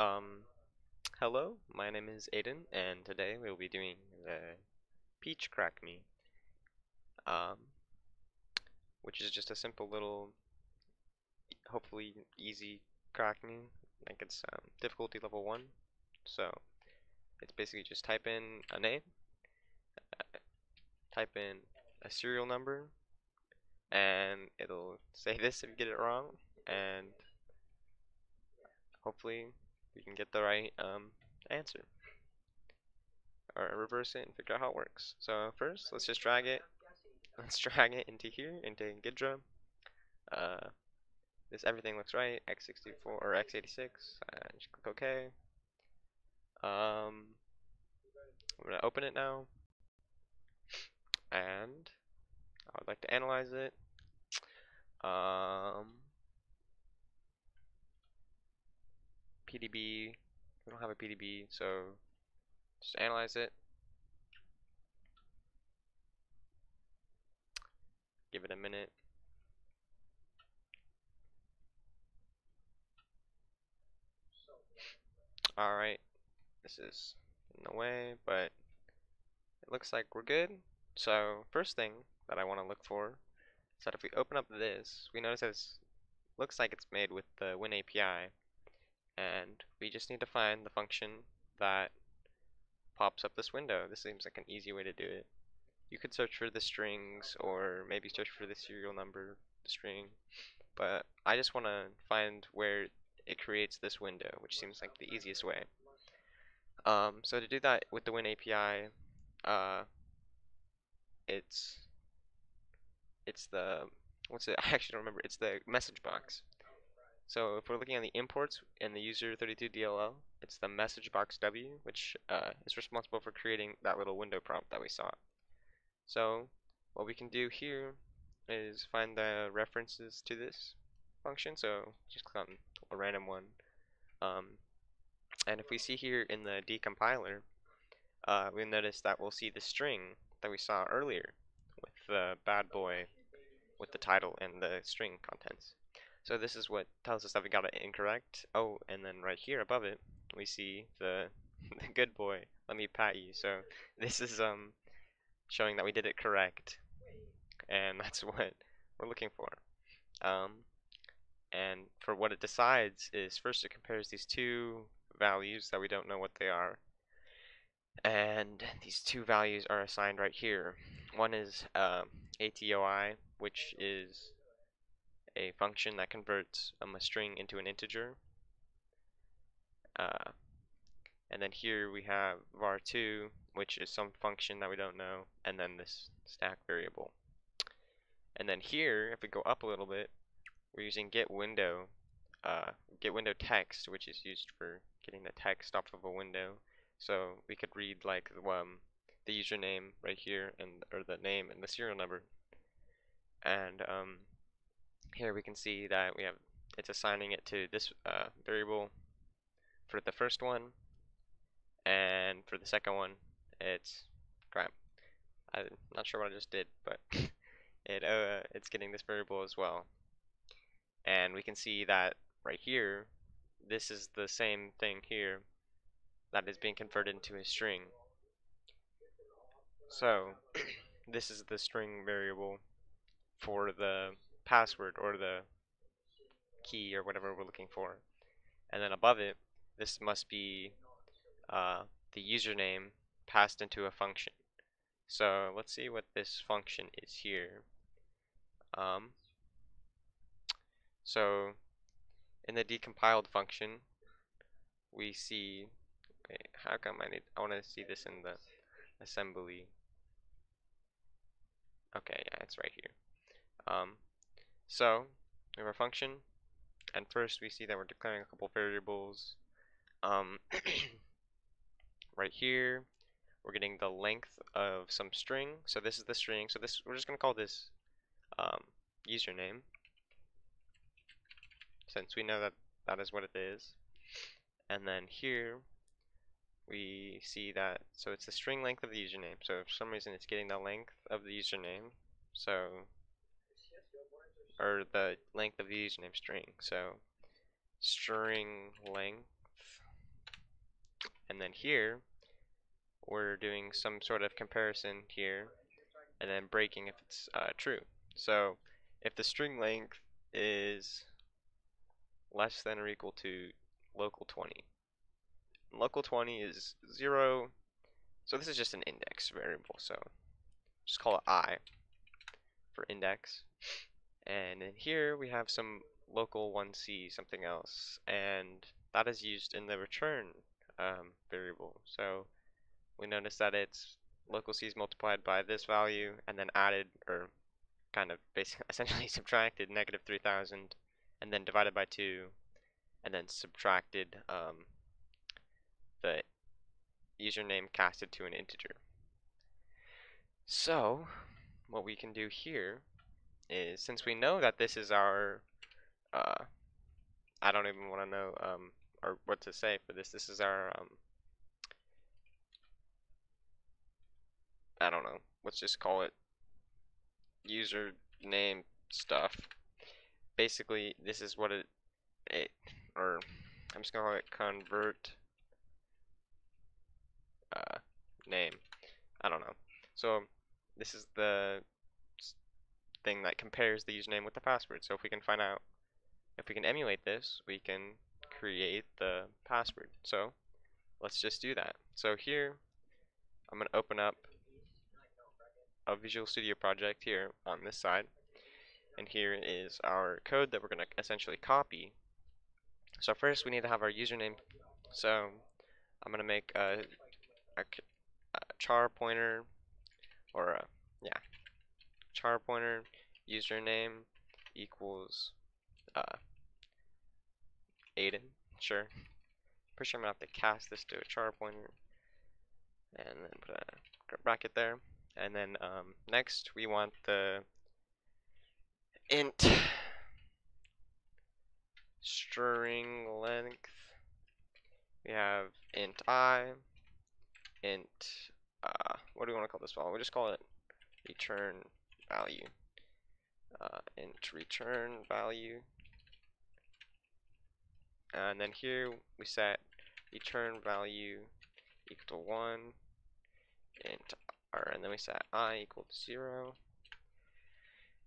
Um, hello, my name is Aiden, and today we'll be doing the Peach Crack Me, um, which is just a simple little, hopefully easy crack me. Like it's um, difficulty level one, so it's basically just type in a name, uh, type in a serial number, and it'll say this if you get it wrong, and hopefully we can get the right um, answer. Or reverse it and figure out how it works. So first, let's just drag it. Let's drag it into here, into Ghidra. Uh, this everything looks right. x64 or x86. Uh, just click OK. Um, I'm gonna open it now, and I would like to analyze it. Um, PDB. We don't have a PDB, so just analyze it. Give it a minute. Alright, this is in the way, but it looks like we're good. So, first thing that I want to look for is that if we open up this, we notice that it looks like it's made with the WinAPI, and we just need to find the function that pops up this window. This seems like an easy way to do it. You could search for the strings or maybe search for the serial number, string, but I just want to find where it creates this window, which seems like the easiest way. Um, so to do that with the WinAPI, uh, it's it's the what's it? I actually don't remember. It's the message box. So if we're looking at the imports in the user 32 DLL, it's the message box W, which uh, is responsible for creating that little window prompt that we saw. So what we can do here is find the references to this function. So just click on a random one. Um, and if we see here in the decompiler, uh, we notice that we'll see the string that we saw earlier with the bad boy with the title and the string contents. So this is what tells us that we got it incorrect. Oh, and then right here above it, we see the, the good boy. Let me pat you. So this is um showing that we did it correct, and that's what we're looking for. Um, and for what it decides is first it compares these two values that we don't know what they are, and these two values are assigned right here. One is uh, ATOI, which is a function that converts um, a string into an integer. Uh, and then here we have var2, which is some function that we don't know, and then this stack variable. And then here, if we go up a little bit, we're using get window, uh, get window text, which is used for getting the text off of a window. So we could read like um, the username right here, and or the name and the serial number. And um, here we can see that we have it's assigning it to this uh, variable for the first one and for the second one it's crap. I'm not sure what I just did but it uh, it's getting this variable as well. And we can see that right here this is the same thing here that is being converted into a string. So this is the string variable for the password or the key or whatever we're looking for. And then above it, this must be uh, the username passed into a function. So let's see what this function is here. Um, so in the decompiled function, we see, wait, how come I need, I want to see this in the assembly. Okay, yeah, it's right here. Um, so we have our function, and first we see that we're declaring a couple variables. Um, right here, we're getting the length of some string. So this is the string. So this we're just gonna call this um, username, since we know that that is what it is. And then here we see that so it's the string length of the username. So for some reason it's getting the length of the username. So or the length of the username string. So string length and then here we're doing some sort of comparison here and then breaking if it's uh, true. So if the string length is less than or equal to local 20. Local 20 is 0, so this is just an index variable, so just call it i for index. And here we have some local 1c something else, and that is used in the return um, variable. So we notice that it's local c is multiplied by this value and then added or kind of basically essentially subtracted negative 3000 and then divided by 2 and then subtracted um, the username casted to an integer. So what we can do here is since we know that this is our uh, I don't even want to know um, or what to say for this this is our um, I don't know let's just call it username stuff. Basically this is what it, it or I'm just gonna call it convert uh, name. I don't know. So this is the thing that compares the username with the password so if we can find out if we can emulate this we can create the password so let's just do that so here I'm gonna open up a Visual Studio project here on this side. And here is our code that we're going to essentially copy. So first we need to have our username. So I'm going to make a, a, a, char pointer or a, yeah, char pointer username equals uh, Aiden. Sure. Pretty sure I'm to have to cast this to a char pointer and then put a bracket there. And then um, next we want the int string length. We have int i, int, uh, what do we want to call this file? We'll just call it return value. Uh, int return value. And then here we set return value equal to 1, int r, and then we set i equal to 0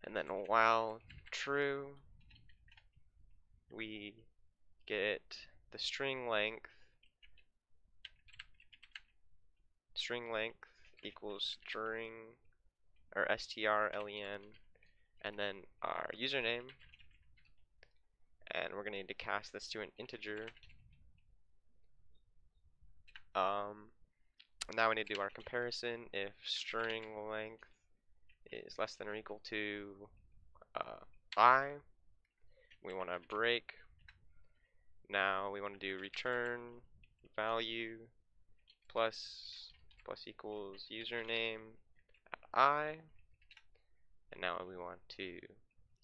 and then while true we get the string length string length equals string or strlen and then our username. And we're gonna need to cast this to an integer. Um, now we need to do our comparison. If string length is less than or equal to uh, i we want to break. Now we want to do return value plus plus equals username i and now we want to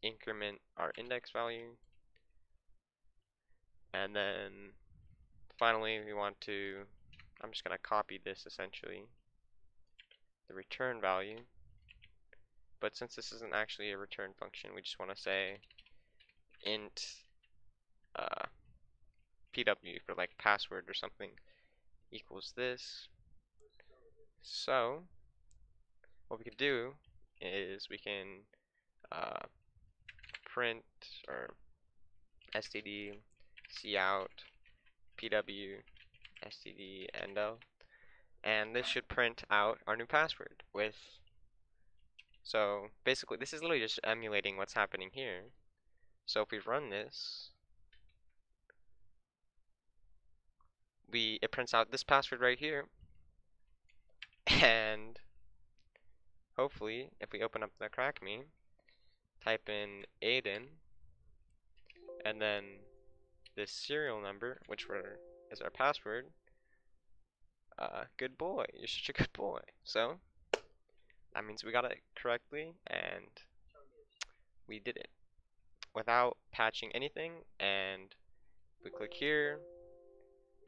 increment our index value and then finally we want to I'm just going to copy this essentially, the return value. But since this isn't actually a return function, we just want to say int uh, pw for like password or something equals this. So what we could do is we can uh, print or std cout pw std endl and this should print out our new password with so basically this is literally just emulating what's happening here. So if we run this we it prints out this password right here. And hopefully if we open up the crackme type in Aiden and then this serial number which we're is our password. Uh, good boy. You're such a good boy. So, that means we got it correctly, and we did it without patching anything. And we click here,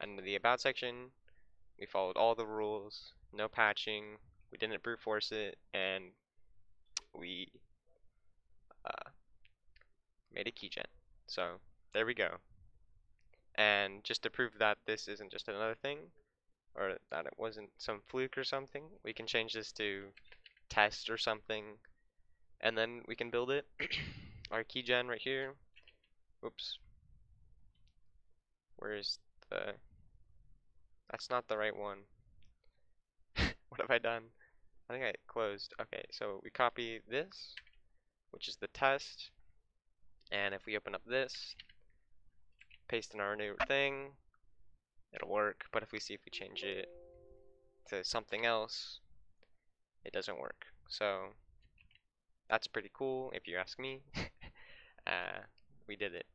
under the About section, we followed all the rules, no patching, we didn't brute force it, and we uh, made a keygen. So, there we go. And just to prove that this isn't just another thing, or that it wasn't some fluke or something, we can change this to test or something, and then we can build it. Our keygen right here. Oops. Where's the... That's not the right one. what have I done? I think I closed. Okay, so we copy this, which is the test, and if we open up this, paste in our new thing, it'll work. But if we see if we change it to something else, it doesn't work. So that's pretty cool if you ask me. uh, we did it.